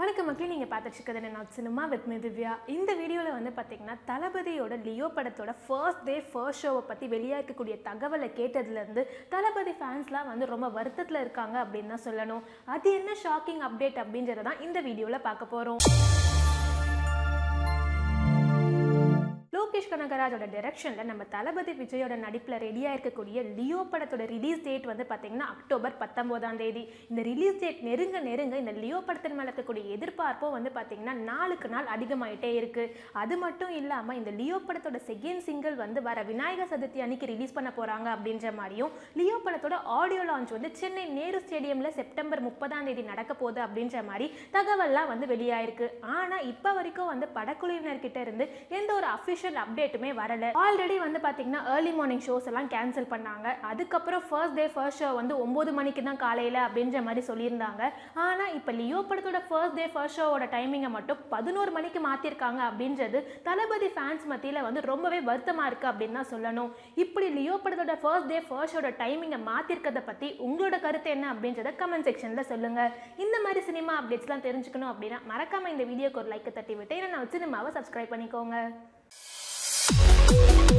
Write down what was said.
வணக்கம் மக்கள் நீங்கள் பார்த்துட்டு இருக்கிறது நான் சினிமா வித் மீ திவ்யா. இந்த வீடியோவில் வந்து பார்த்தீங்கன்னா தளபதியோட லியோ படத்தோட ஃபர்ஸ்ட் டே ஃபர்ஸ்ட் ஷோவை பற்றி வெளியாக இருக்கக்கூடிய தகவலை கேட்டதுலேருந்து தளபதி ஃபேன்ஸ்லாம் வந்து ரொம்ப வருத்தத்தில் இருக்காங்க அப்படின்னு தான் சொல்லணும். அது என்ன ஷாக்கிங் அப்டேட் அப்படின்றத தான் இந்த வீடியோவில் பார்க்க போகிறோம் லோகேஷ் கனகராஜோட டைரக்ஷனில் நம்ம தளபதி விஜயோட நடிப்பில் ரெடியாக இருக்கக்கூடிய லியோ படத்தோட ரிலீஸ் டேட் வந்து பார்த்தீங்கன்னா அக்டோபர் பத்தொம்போதாம் தேதி. இந்த ரிலீஸ் டேட் நெருங்க நெருங்க இந்த லியோ படத்தின் மேலே இருக்கக்கூடிய எதிர்பார்ப்பும் வந்து பார்த்தீங்கன்னா நாளுக்கு நாள் அதிகமாயிட்டே இருக்கு. அது மட்டும் இல்லாமல் இந்த லியோ படத்தோட செகண்ட் சிங்கிள் வந்து வர விநாயகர் சதுர்த்தி அன்னைக்கு ரிலீஸ் பண்ண போகிறாங்க அப்படின்ற மாதிரியும் லியோ படத்தோட ஆடியோ லான்ச் வந்து சென்னை நேரு ஸ்டேடியமில் செப்டம்பர் முப்பதாம் தேதி நடக்க போகுது அப்படின்ற மாதிரி தகவல்லாம் வந்து வெளியாயிருக்கு. ஆனால் இப்போ வரைக்கும் வந்து படக்குழுவினர்கிட்ட இருந்து எந்த ஒரு அஃபிஷியல் அப்டேட்டுமே வரல. ஆல்ரெடி வந்து பார்த்தீங்கன்னா ஏர்லி மார்னிங் ஷோஸ் எல்லாம் கேன்சல் பண்ணாங்க. அதுக்கப்புறம் ஃபர்ஸ்ட் டே ஃபர்ஸ்ட் ஷோ வந்து ஒம்பது மணிக்கு தான் காலையில் அப்படின்ற மாதிரி சொல்லியிருந்தாங்க. ஆனால் இப்போ லியோ படத்தோட ஃபர்ஸ்ட் டே ஃபர்ஸ்ட் ஷோவோட டைமிங்கை மட்டும் பதினோரு மணிக்கு மாற்றிருக்காங்க அப்படின்றது தளபதி ஃபேன்ஸ் மத்தியில் வந்து ரொம்பவே வருத்தமாக இருக்குது அப்படின்னு தான் சொல்லணும். இப்படி லியோ படத்தோட ஃபர்ஸ்ட் டே ஃபர்ஸ்ட் ஷோட டைமிங்கை மாற்றிருக்கிறத பற்றி உங்களோட கருத்து என்ன அப்படின்றத கமெண்ட் செக்ஷனில் சொல்லுங்கள் இந்த மாதிரி சினிமா அப்டேட்ஸ்லாம் தெரிஞ்சுக்கணும் அப்படின்னா மறக்காமல் இந்த வீடியோக்கு ஒரு லைக்கை தட்டி விட்டு நான் சினிமாவை சப்ஸ்கிரைப் பண்ணிக்கோங்க. you